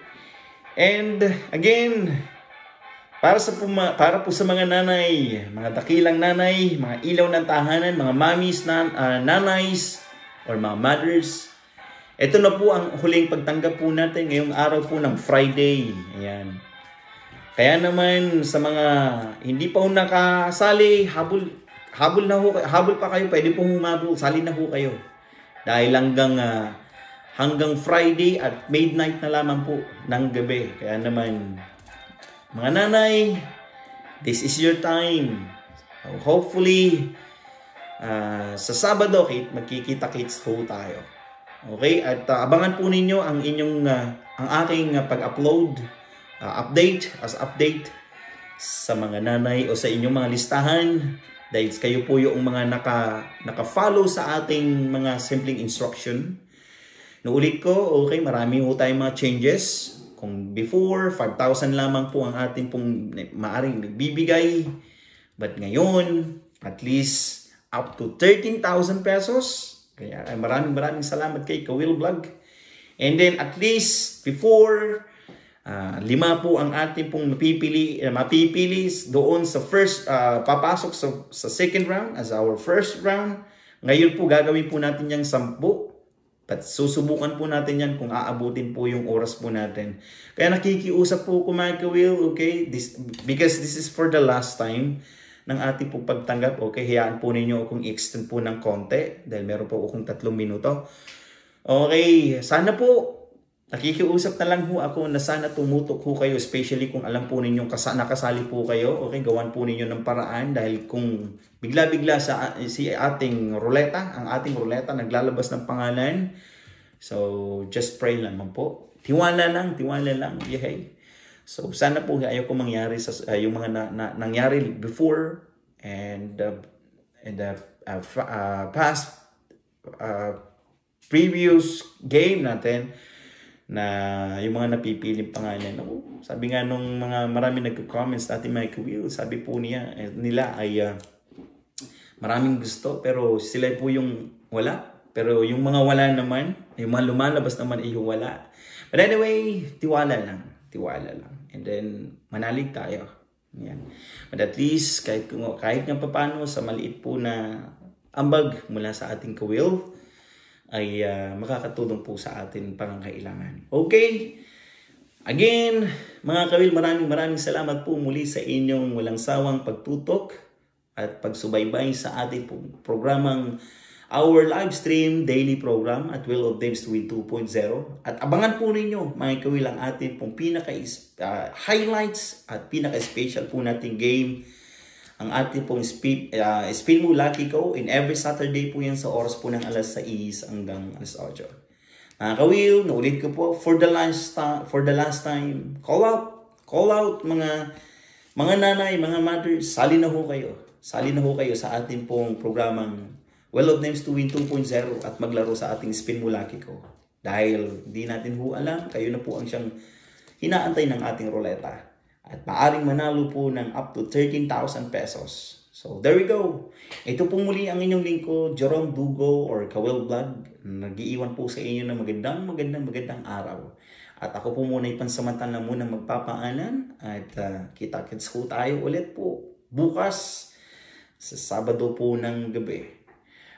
And again, para sa puma, para po sa mga nanay, mga dakilang nanay, mga ilaw ng tahanan, mga mamis, nan, uh, nanays, or mga mothers, ito na po ang huling pagtanggap po natin ngayong araw po ng Friday. Ayan. Kaya naman sa mga hindi pa ho nakasali, habol, habol na ho, habol pa kayo, pwede po humabol, sali na ho kayo. Dahil hanggang uh, hanggang Friday at midnight na lamang po ng gabi. Kaya naman, mga nanay, this is your time. So hopefully, uh, sa Sabado, magkikita-kits po tayo. Okay? At uh, abangan po ninyo ang inyong, uh, ang aking uh, pag-upload, uh, update, as update sa mga nanay o sa inyong mga listahan dahil kayo po yung mga naka, naka-follow sa ating mga simpleng instruction Naulit ko, okay, marami po tayong mga changes. Kung before, 5,000 lamang po ang ating pong maaring nagbibigay. But ngayon, at least up to 13,000 pesos. Kaya ay maraming maraming salamat kay Kawil Vlog. And then at least before, uh, lima po ang ating pong mapipili, uh, mapipili doon sa first, uh, papasok sa, sa second round as our first round. Ngayon po gagawin po natin yung sampu But susubukan po natin yan kung aabutin po yung oras po natin. Kaya nakikiusap po ko mga Will, okay? This, because this is for the last time ng ating po pagtanggap. Okay, hayaan po ninyo akong extend po ng konti dahil meron po akong tatlong minuto. Okay, sana po Nakikiusap na lang ho ako na sana tumutok ho kayo, especially kung alam po ninyong kasa, nakasali po kayo. Okay, gawan po ninyo ng paraan dahil kung bigla-bigla sa si ating ruleta, ang ating ruleta naglalabas ng pangalan. So, just pray lamang po. Tiwala lang, tiwala lang. Yeah. So, sana po ayaw ko mangyari sa uh, yung mga na, na, nangyari before and uh, and the uh, uh, past uh, previous game natin na yung mga napipiling pangalan. Ako, sabi nga nung mga marami nagko-comments dati Mike Will, sabi po niya eh, nila ay uh, maraming gusto pero sila po yung wala. Pero yung mga wala naman, yung mga lumalabas naman ay yung wala. But anyway, tiwala lang. Tiwala lang. And then, manalig tayo. Yan. But at least, kahit, kahit nga paano sa maliit po na ambag mula sa ating kawil, ay uh, makakatulong po sa atin pangangailangan. Okay? Again, mga kawil, maraming maraming salamat po muli sa inyong walang sawang pagtutok at pagsubaybay sa ating programang our live stream daily program at Will of Dames Win 2.0. At abangan po ninyo mga kawil ang ating pong pinaka uh, highlights at pinaka special po nating game ang ating pong speed, uh, spin mo ko in every Saturday po yan sa oras po ng alas 6 hanggang alas 8. Mga kawil, naulit ko po for the last for the last time, call out, call out mga mga nanay, mga mothers, sali na ho kayo. Sali na ho kayo sa ating pong programang Well of Names to Win 2.0 at maglaro sa ating Spin Lucky ko. Dahil di natin ho alam, kayo na po ang siyang hinaantay ng ating ruleta. At maaring manalo po ng up to 13,000 pesos. So, there we go. Ito po muli ang inyong lingkod, Jerome Dugo or Kawel Vlog. Nag-iiwan po sa inyo ng magandang, magandang, magandang araw. At ako po muna ipansamantala muna magpapaanan at uh, kita-kits po tayo ulit po bukas sa Sabado po ng gabi.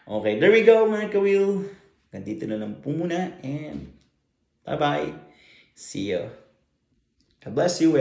Okay, there we go mga kawil. Nandito na lang po muna and bye-bye. See you. God bless you.